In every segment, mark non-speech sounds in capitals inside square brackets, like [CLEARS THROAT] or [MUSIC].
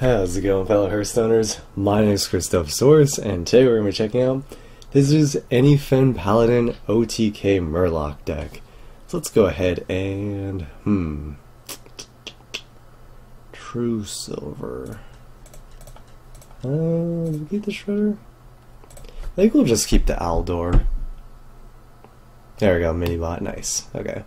How's it going, fellow Hearthstoners? My name is Khristophesaurus, and today we're going to be checking out this is Anyfin Paladin OTK Murloc deck. So let's go ahead and, hmm, Truesilver. Uh, we keep the Shredder? I think we'll just keep the Aldor. There we go, mini bot, nice. Okay.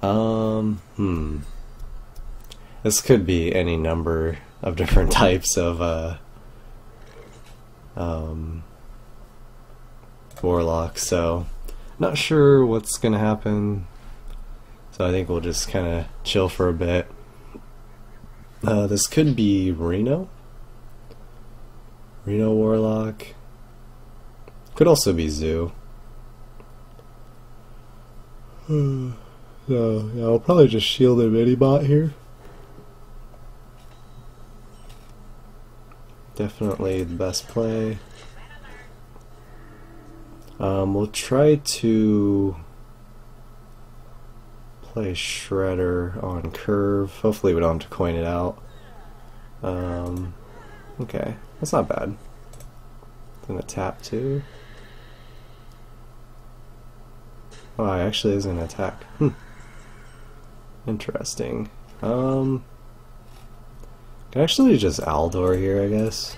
Um, hmm. This could be any number of different [LAUGHS] types of uh, um, warlocks, so not sure what's gonna happen. So I think we'll just kind of chill for a bit. Uh, this could be Reno. Reno Warlock. Could also be Zoo. [SIGHS] so yeah, I'll probably just shield a mini bot here. Definitely the best play. Um, we'll try to play Shredder on curve. Hopefully we don't have to coin it out. Um, okay, that's not bad. Gonna tap too. Oh, it actually is an attack. Hmm. Interesting. Um, actually just Aldor here, I guess.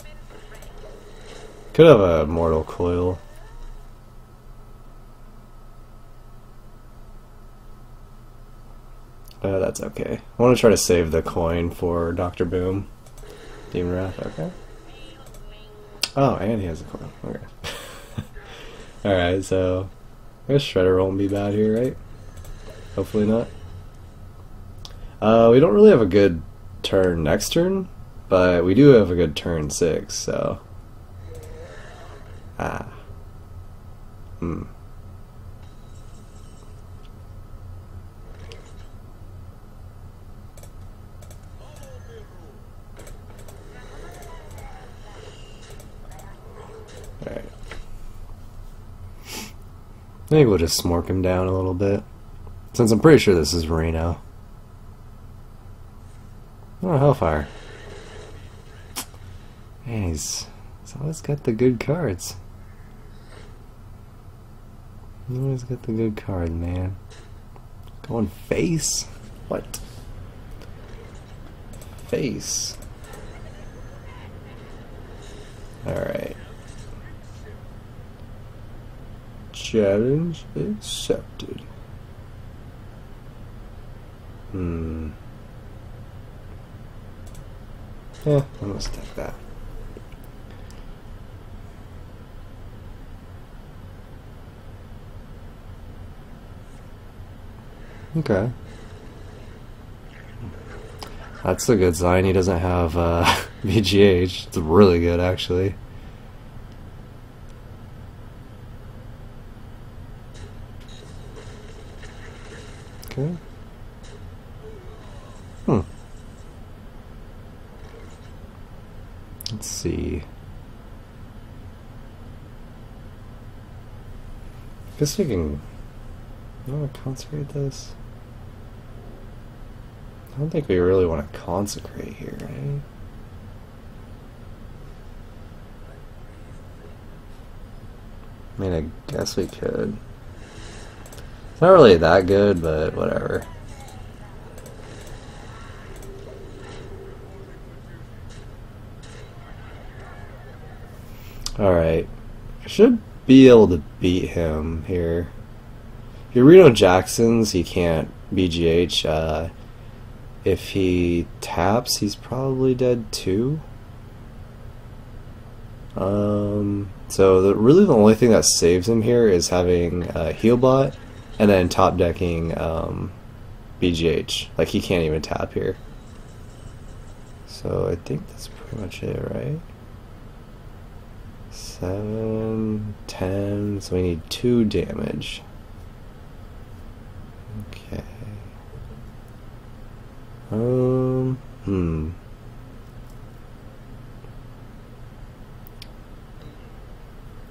Could have a Mortal Coil. Uh, that's okay. I want to try to save the coin for Dr. Boom. Demonwrath, okay. Oh, and he has a coin. Okay. [LAUGHS] Alright, so I guess Shredder won't be bad here, right? Hopefully not. Uh, we don't really have a good turn next turn, but we do have a good turn six, so. Ah. Hmm. Alright. Think we'll just smork him down a little bit. Since I'm pretty sure this is Reno. Oh, Hellfire. He's, always got the good cards. Always got the good card, man. Going face? What? Face. Alright. Challenge accepted. Hmm. Yeah, I'm gonna take that. Okay. That's a good sign. He doesn't have uh, [LAUGHS] BGH. It's really good, actually. Okay. Hmm. Let's see. Can. You want to consecrate this? I don't think we really want to consecrate here, right? I mean, I guess we could. It's not really that good, but whatever. Alright. Should be able to beat him here. If you Reno Jackson's, he can't BGH. Uh, if he taps, he's probably dead too. Um, so the, really the only thing that saves him here is having uh, Healbot and then top decking um, BGH. Like he can't even tap here. So I think that's pretty much it, right? Seven, ten, so we need two damage. Okay. Um, hmm.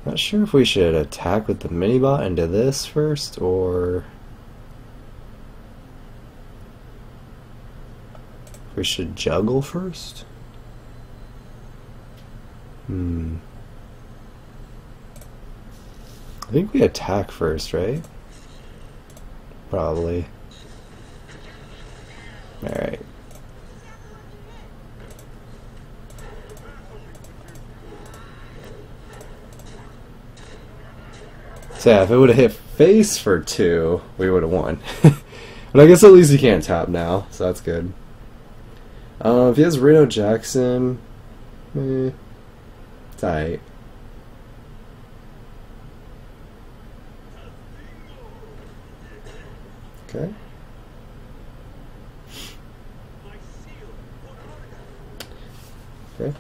Not sure if we should attack with the minibot into this first, or... we should juggle first? Hmm. I think we attack first, right? Probably. Alright. So yeah, if it would have hit face for two, we would have won. [LAUGHS] but I guess at least he can't tap now, so that's good. Uh, if he has Reno Jackson, eh, tight. Okay. Okay.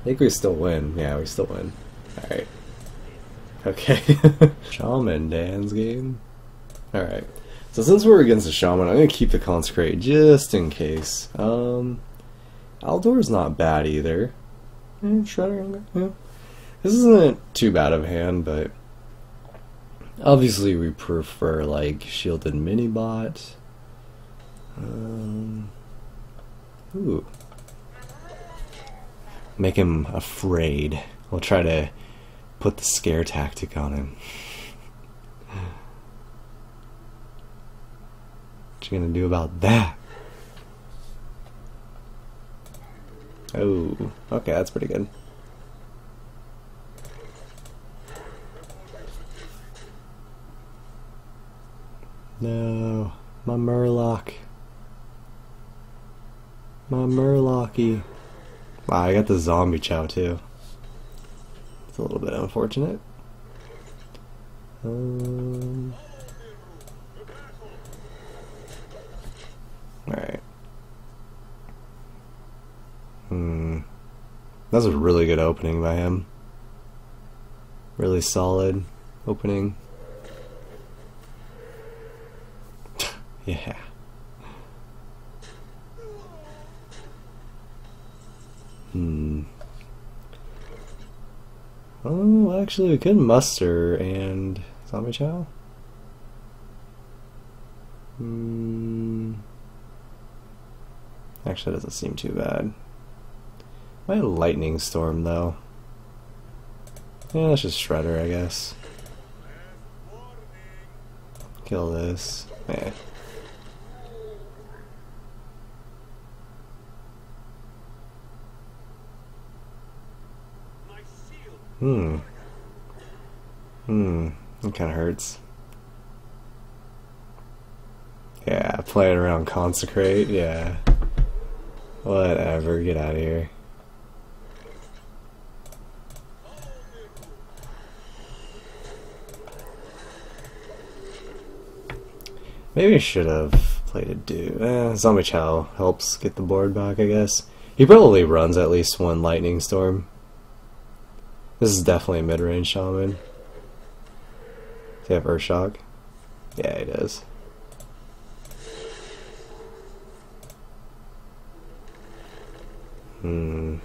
I think we still win. Yeah, we still win. Alright. Okay. [LAUGHS] Shaman Dan's game. Alright. So since we're against the Shaman, I'm gonna keep the Consecrate just in case. Um Aldor's not bad either. Eh, Shredder, yeah. This isn't too bad of a hand, but obviously we prefer like shielded mini bot. Um, ooh. Make him afraid. We'll try to put the scare tactic on him. [LAUGHS] What you gonna do about that? Oh, okay, that's pretty good. No, my Murloc. My Murlocky. Wow, I got the zombie chow too. It's a little bit unfortunate. Um, Alright. Hmm. That's a really good opening by him. Really solid opening. Yeah. Hmm. Oh, actually, we could muster and zombie chow. Hmm. Actually, that doesn't seem too bad. My lightning storm though. Yeah, that's just shredder, I guess. Kill this. Eh. Hmm. Hmm. It kind of hurts. Yeah, play it around consecrate. Yeah. Whatever. Get out of here. Maybe I should have played a do. Eh, Zombie Chow helps get the board back, I guess. He probably runs at least one Lightning Storm. This is definitely a mid-range shaman. Does he have Earthshock? Yeah, he does. Hmm.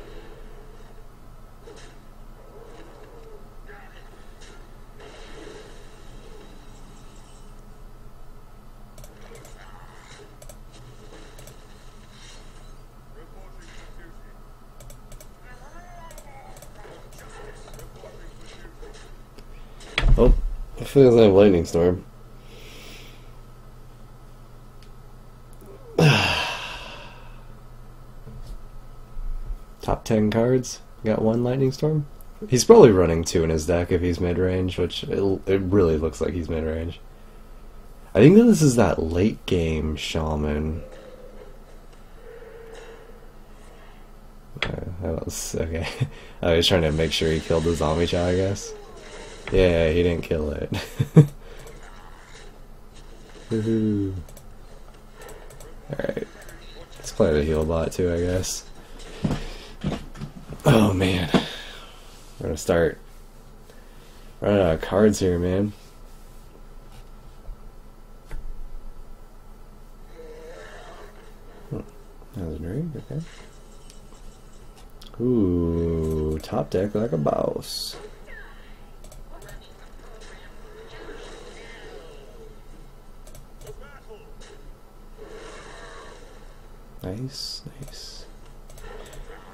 Oh, I feel like have lightning storm. [SIGHS] Top 10 cards. Got one lightning storm. He's probably running two in his deck if he's mid range, which it, it really looks like he's mid range. I think that this is that late game shaman. Uh, that was okay. [LAUGHS] I was trying to make sure he killed the zombie chow, I guess. Yeah, he didn't kill it. [LAUGHS] Alright. Let's play the heal bot too, I guess. Oh man. We're gonna start running out of cards here, man. Hmm. That was okay. Ooh, top deck like a boss. Nice, nice.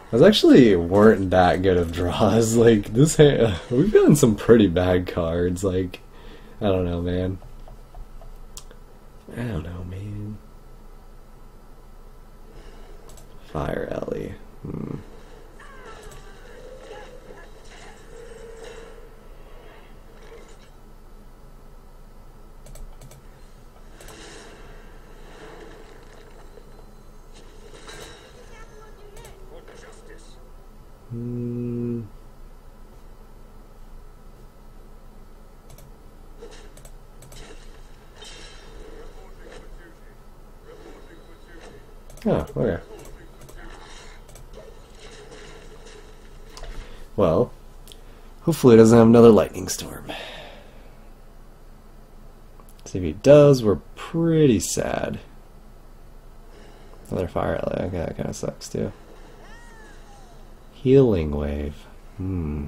Those actually weren't that good of draws. [LAUGHS] Like this, hand, [LAUGHS] we've gotten some pretty bad cards. Like, I don't know, man. I don't know, man. Fire Ellie. Oh, okay. Well, hopefully it doesn't have another lightning storm. See if it does, we're pretty sad. Another fire okay, that kind of sucks too. Healing wave. Hmm.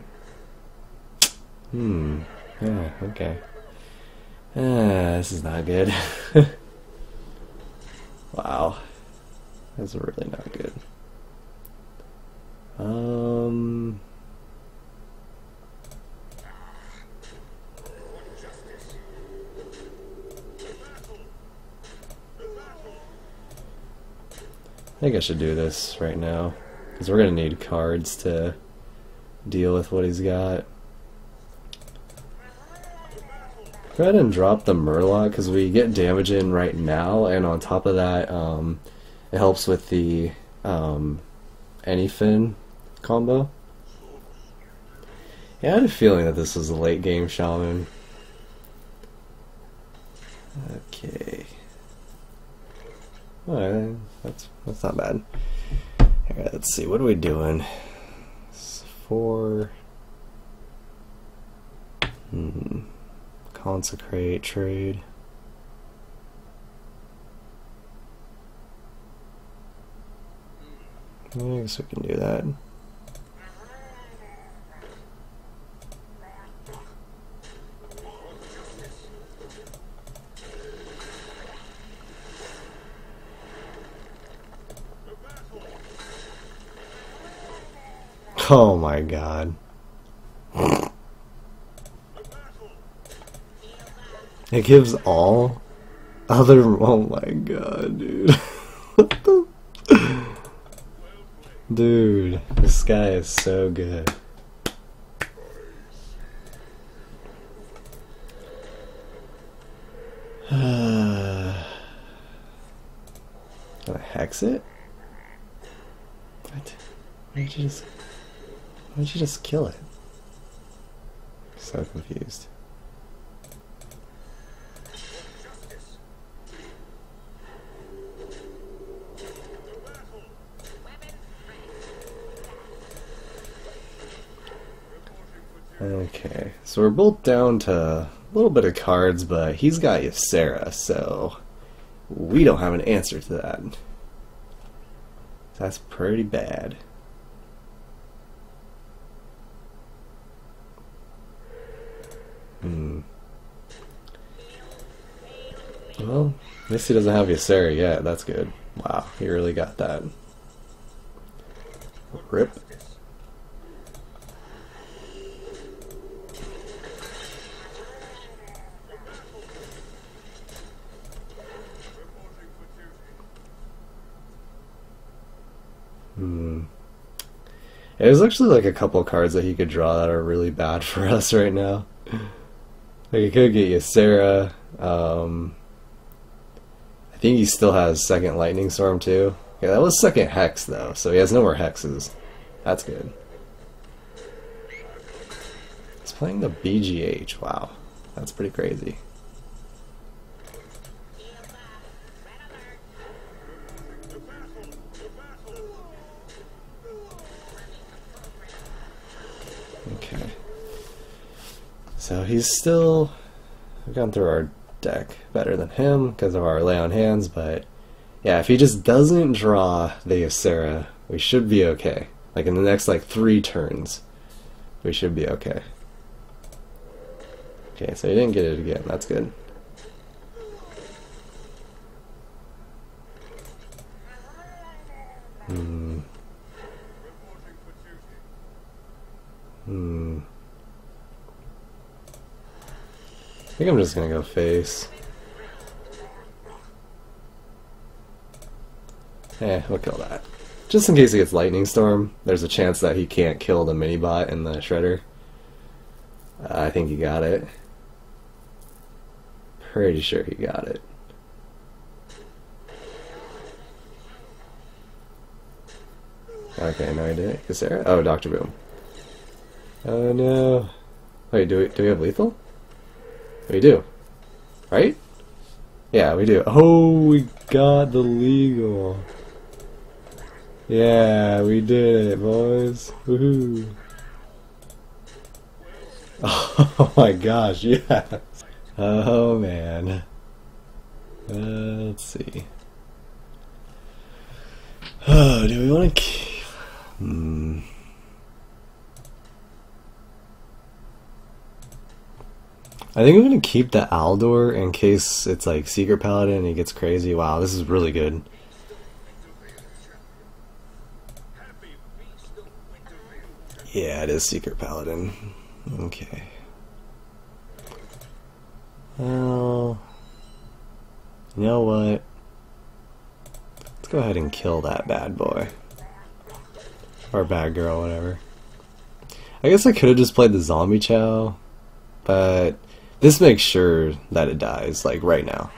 Hmm. Yeah, okay. Ah, this is not good. [LAUGHS] wow. That's really not good. Um. I think I should do this right now. Because we're going to need cards to deal with what he's got. Go ahead and drop the Murloc because we get damage in right now, and on top of that, um, it helps with the um, Anyfin combo. Yeah, I had a feeling that this was a late game Shaman. Okay. Alright, that's that's not bad. Alright, let's see, what are we doing? It's four hmm. Consecrate trade. Oh, I guess we can do that. Oh my god. It gives all other. [LAUGHS] Oh my god, dude. [LAUGHS] what the. Dude, this guy is so good. [SIGHS] Gonna hex it? What? Why did you just why don't you just kill it? So confused. Okay, so we're both down to a little bit of cards, but he's got Ysera, so we don't have an answer to that. That's pretty bad. Hmm. Well, at least he doesn't have Ysera yet. That's good. Wow, he really got that. Rip. There's actually like a couple cards that he could draw that are really bad [LAUGHS] for us right now. Like he could get Ysera. Um, I think he still has second Lightning Storm too. Yeah, that was second Hex though, so he has no more Hexes. That's good. He's playing the BGH. Wow, that's pretty crazy. He's still we've gone through our deck better than him because of our lay on hands, but yeah, if he just doesn't draw the Ysera, we should be okay. Like in the next like three turns, we should be okay. Okay, so he didn't get it again. That's good. Think I'm just gonna go face. Eh, we'll kill that. Just in case he gets Lightning Storm, there's a chance that he can't kill the mini bot in the Shredder. Uh, I think he got it. Pretty sure he got it. Okay, no he didn't. Cassera? Oh, Dr. Boom. Oh no. Wait, do we, do we have lethal? We do. Right? Yeah, we do. Oh, we got the legal. Yeah, we did it, boys. Woohoo. [LAUGHS] Oh my gosh, [LAUGHS] yes. Oh man. Uh, let's see. Oh, [SIGHS] do we want to... Hmm. I think I'm gonna keep the Aldor in case it's like Secret Paladin and he gets crazy. Wow, this is really good. Yeah, it is Secret Paladin. Okay. Well, you know what? Let's go ahead and kill that bad boy. Or bad girl, whatever. I guess I could have just played the zombie chow, but this makes sure that it dies, like right now.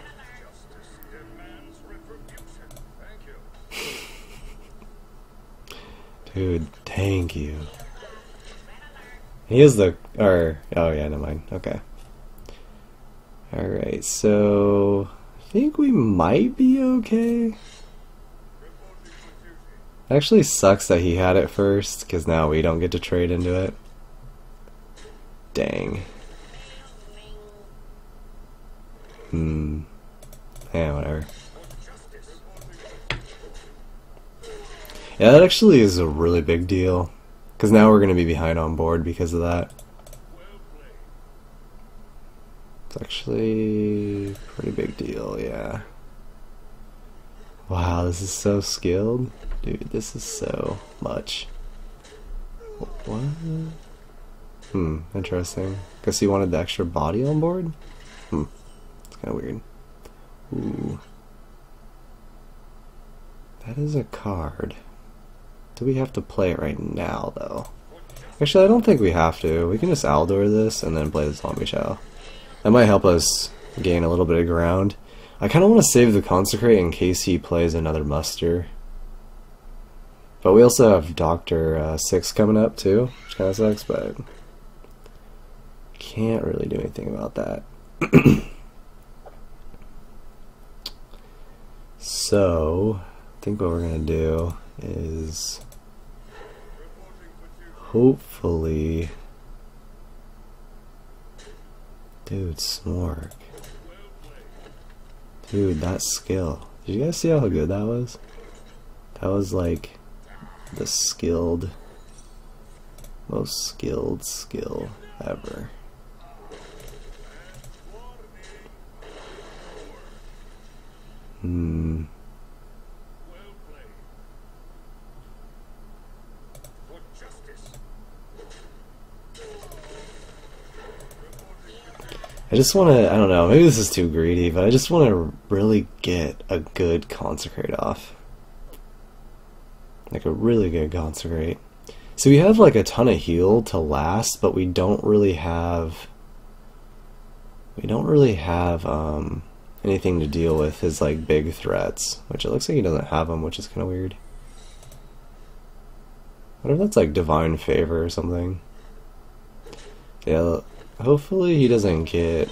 [LAUGHS] Dude, thank you. He is the, or, oh yeah, never mind, okay. Alright, so, I think we might be okay. Actually sucks that he had it first, because now we don't get to trade into it. Dang. Hmm. Yeah, whatever. Yeah, that actually is a really big deal. Because now we're going to be behind on board because of that. It's actually a pretty big deal, yeah. Wow, this is so skilled. Dude, this is so much. What? Hmm, interesting. Guess he wanted the extra body on board? Hmm, kind of weird. Ooh. That is a card. Do we have to play it right now, though? Actually, I don't think we have to. We can just Aldor this and then play the Zombie Chow. That might help us gain a little bit of ground. I kind of want to save the Consecrate in case he plays another Muster. But we also have Doctor uh, 6 coming up, too, which kind of sucks, but... Can't really do anything about that. [CLEARS THROAT] so, I think what we're going to do is hopefully dude smork dude that skill. Did you guys see how good that was? That was like the skilled most skilled skill ever hmm I just want to, I don't know, maybe this is too greedy, but I just want to really get a good Consecrate off. Like a really good Consecrate. So we have like a ton of heal to last, but we don't really have, we don't really have um, anything to deal with his like big threats, which it looks like he doesn't have them, which is kind of weird. What if that's like Divine Favor or something? Yeah, Hopefully he doesn't get...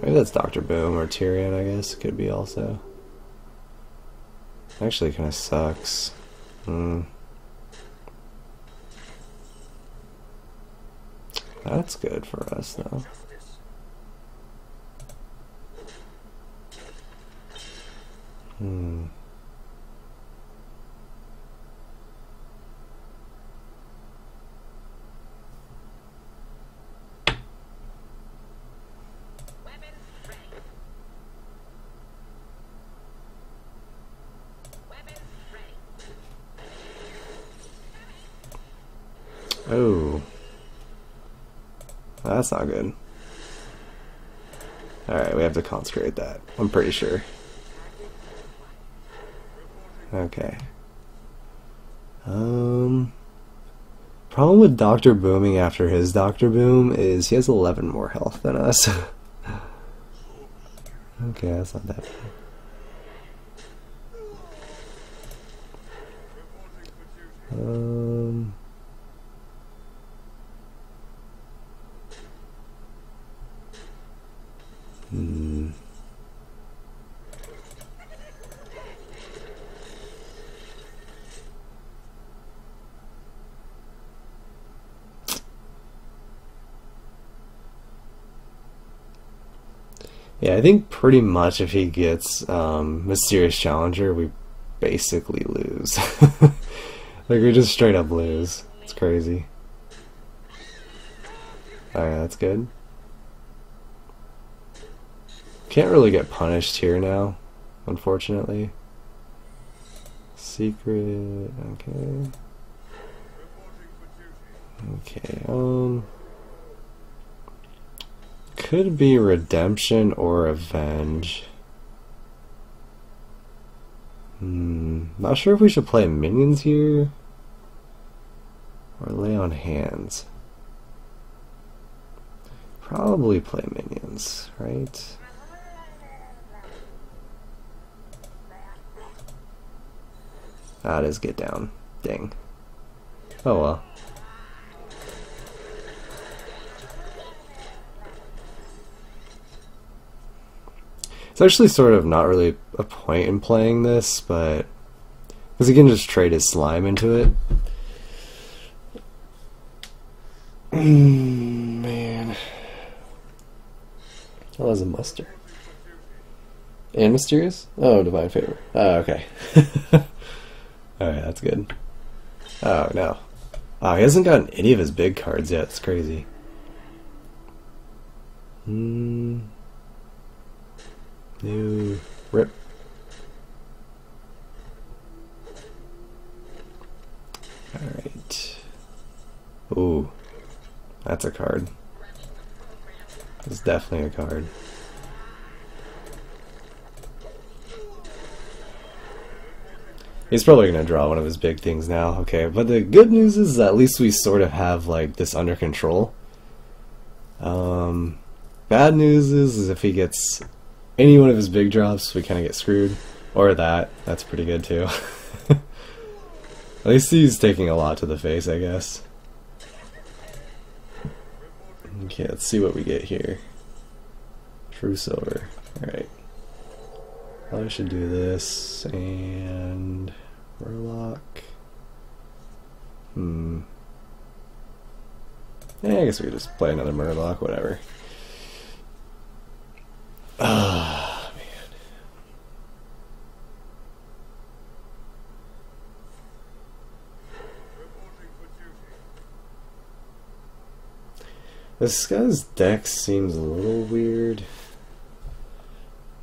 Maybe that's Dr. Boom or Tirion, I guess. Could be also. Actually kind of sucks. Hmm. That's good for us, though. Hmm. Oh. That's not good. Alright, we have to consecrate that. I'm pretty sure. Okay. Um... Problem with Dr. Booming after his Dr. Boom is he has 11 more health than us. [LAUGHS] okay, that's not that bad. Yeah, I think pretty much if he gets um, Mysterious Challenger, we basically lose. [LAUGHS] like, we just straight up lose. It's crazy. Alright, that's good. Can't really get punished here now, unfortunately. Secret, okay. Okay, um... Could be redemption or revenge. Hmm, not sure if we should play minions here. Or lay on hands. Probably play minions, right? Ah, get down. Dang. Oh well. It's actually sort of not really a point in playing this, but because he can just trade his slime into it. [CLEARS THROAT] Man, that was a muster. And mysterious? Oh, divine favor. Oh, okay. [LAUGHS] Alright, that's good. Oh, no. Wow, he hasn't gotten any of his big cards yet. It's crazy. Hmm. New. Rip. Alright. Ooh. That's a card. It's definitely a card. He's probably going to draw one of his big things now. Okay, but the good news is at least we sort of have like this under control. Um, bad news is, is if he gets any one of his big drops, we kind of get screwed. Or that. That's pretty good too. [LAUGHS] at least he's taking a lot to the face, I guess. Okay, let's see what we get here. Truesilver. Alright. I should do this and Murloc. Hmm. Yeah, I guess we could just play another Murloc, whatever. Ah, [SIGHS] man. This guy's deck seems a little weird.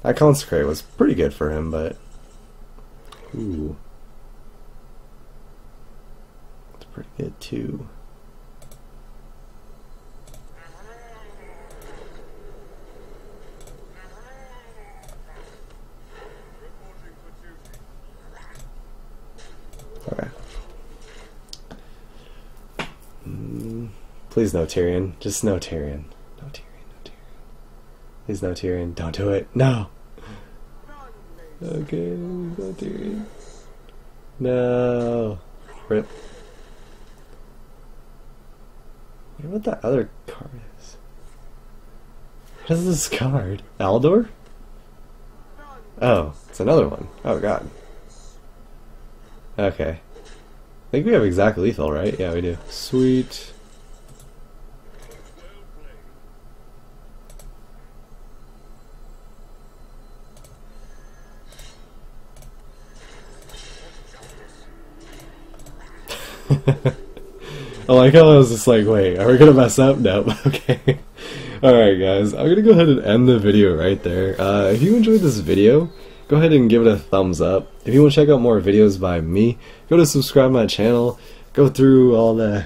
That Consecrate was pretty good for him, but... Ooh. It's pretty good, too. Please no Tirion. Just no Tirion. No Tirion, no Tirion. Please no Tirion. Don't do it. No. Okay, no Tirion. No. Rip. I wonder what that other card is. What is this card? Aldor? Oh, it's another one. Oh god. Okay. I think we have exact lethal, right? Yeah, we do. Sweet. I [LAUGHS] like how I was just like, wait, are we gonna mess up? No. [LAUGHS] okay. Alright guys, I'm gonna go ahead and end the video right there. Uh, if you enjoyed this video, go ahead and give it a thumbs up. If you want to check out more videos by me, go to subscribe my channel, go through all the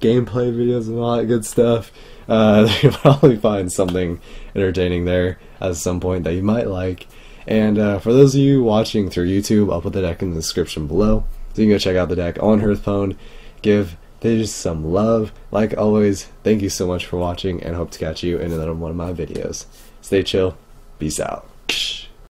gameplay videos and all that good stuff. Uh, [LAUGHS] you'll probably find something entertaining there at some point that you might like. And uh, for those of you watching through YouTube, I'll put the deck in the description below. You can go check out the deck on Hearthstone. Give these some love. Like always, thank you so much for watching and hope to catch you in another one of my videos. Stay chill. Peace out.